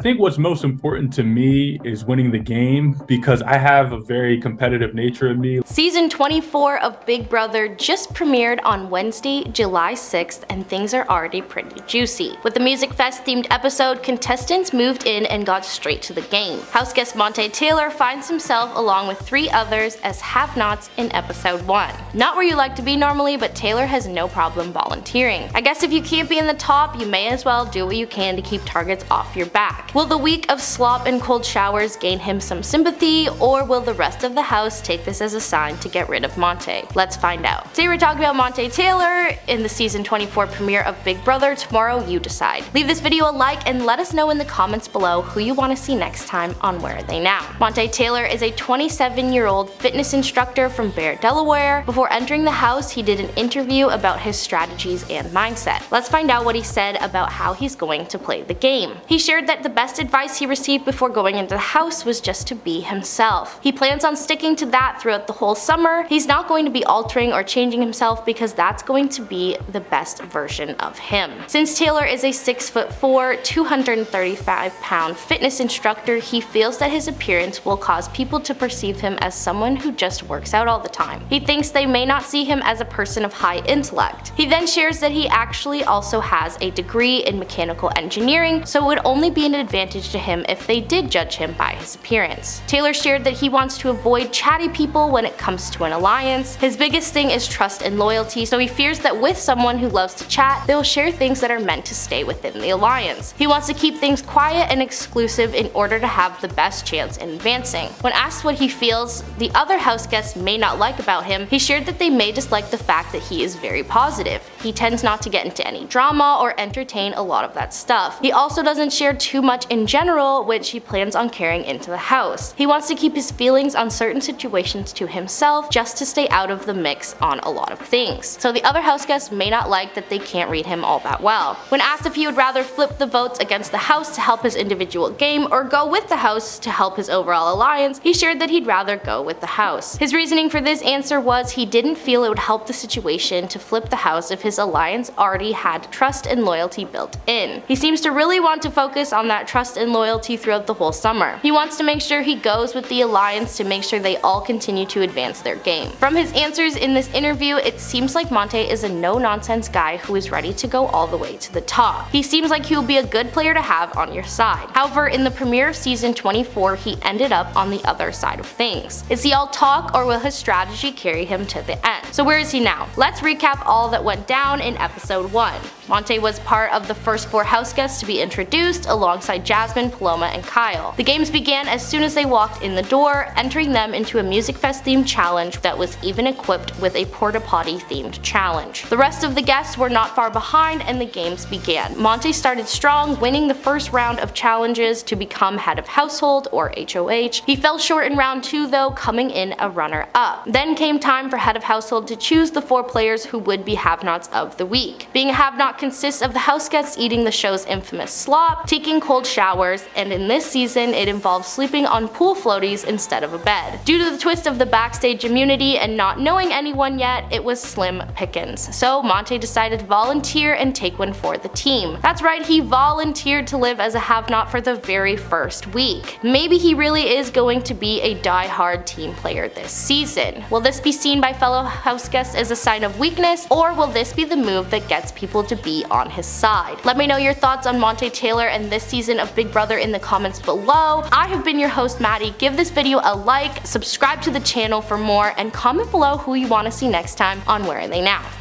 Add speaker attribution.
Speaker 1: I think what's most important to me is winning the game because I have a very competitive nature in me.
Speaker 2: Season 24 of Big Brother just premiered on Wednesday, July 6th, and things are already pretty juicy. With the Music Fest themed episode, contestants moved in and got straight to the game. House guest Monte Taylor finds himself along with three others as have-nots in episode 1. Not where you like to be normally, but Taylor has no problem volunteering. I guess if you can't be in the top, you may as well do what you can to keep targets off your back. Will the week of slop and cold showers gain him some sympathy, or will the rest of the house take this as a sign to get rid of Monte? Let's find out. Today we're talking about Monte Taylor in the season 24 premiere of Big Brother. Tomorrow you decide. Leave this video a like and let us know in the comments below who you want to see next time on Where Are They Now. Monte Taylor is a 27 year old fitness instructor from Barrett, Delaware. Before entering the house, he did an interview about his strategies and mindset. Let's find out what he said about how he's going to play the game. He shared that the best advice he received before going into the house was just to be himself. He plans on sticking to that throughout the whole summer. He's not going to be altering or changing himself because that's going to be the best version of him. Since Taylor is a 6'4", 235 pound fitness instructor, he feels that his appearance will cause people to perceive him as someone who just works out all the time. He thinks they may not see him as a person of high intellect. He then shares that he actually also has a degree in mechanical engineering, so it would only be an advantage to him if they did judge him by his appearance. Taylor shared that he wants to avoid chatty people when it comes to an alliance. His biggest thing is trust and loyalty, so he fears that with someone who loves to chat, they will share things that are meant to stay within the alliance. He wants to keep things quiet and exclusive in order to have the best chance in advancing. When asked what he feels the other house guests may not like about him, he shared that they may dislike the fact that he is very positive. He tends not to get into any drama or entertain a lot of that stuff. He also doesn't share too much in general, which he plans on carrying into the house. He wants to keep his feelings on certain situations to himself just to stay out of the mix on a lot of things. So the other house guests may not like that they can't read him all that well. When asked if he would rather flip the votes against the house to help his individual game or go with the house to help his overall alliance, he shared that he'd rather go with the house. His reasoning for this answer was he didn't feel it would help the situation to flip the house if his alliance already had trust and loyalty built in. He seems to really want to focus on that trust and loyalty throughout the whole summer. He wants to make sure he goes with the alliance to make sure they all continue to advance their game. From his answers in this interview, it seems like Monte is a no-nonsense guy who is ready to go all the way to the top. He seems like he will be a good player to have on your side. However, in the premiere of season 24, he ended up on the other side of things. Is he all talk or will his strategy carry him to the end? So where is he now? Let's recap all that went down in episode 1. Monte was part of the first four house guests to be introduced alongside Jasmine, Paloma, and Kyle. The games began as soon as they walked in the door, entering them into a Music Fest themed challenge that was even equipped with a porta potty themed challenge. The rest of the guests were not far behind and the games began. Monte started strong, winning the first round of challenges to become head of household or HOH. He fell short in round 2 though, coming in a runner up. Then came time for head of household to choose the four players who would be have-nots of the week. Being a have-not consists of the house guests eating the show's infamous slop, taking cold showers, and in this season it involves sleeping on pool floaties instead of a bed. Due to the twist of the backstage immunity and not knowing anyone yet, it was slim pickings. So Monte decided to volunteer and take one for the team. That's right, he volunteered to live as a have-not for the very first week. Maybe he really is going to be a die-hard team player this season. Will this be seen by fellow house guests as a sign of weakness, or will this be the move that gets people to be be on his side. Let me know your thoughts on Monte Taylor and this season of Big Brother in the comments below. I have been your host Madi. Give this video a like, subscribe to the channel for more, and comment below who you want to see next time on Where Are They Now.